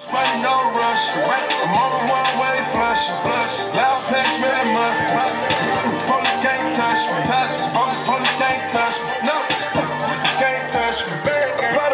Sweating no rush, wet, I'm on the one way, flush, flush. Loud packs, man, muff. Police can't touch me, touch me. Police, can't touch me, no. Can't touch me, baby.